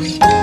Bye.